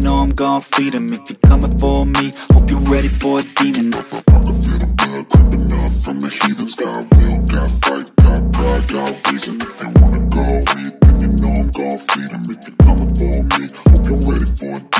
know I'm gon' feed them If you're coming for me, hope you're ready for a demon I feel the blood creeping up from the heathens Got will, got fight, got pride, got reason If they wanna go eat, then you know I'm gon' feed them If you're coming for me, hope you're ready for a demon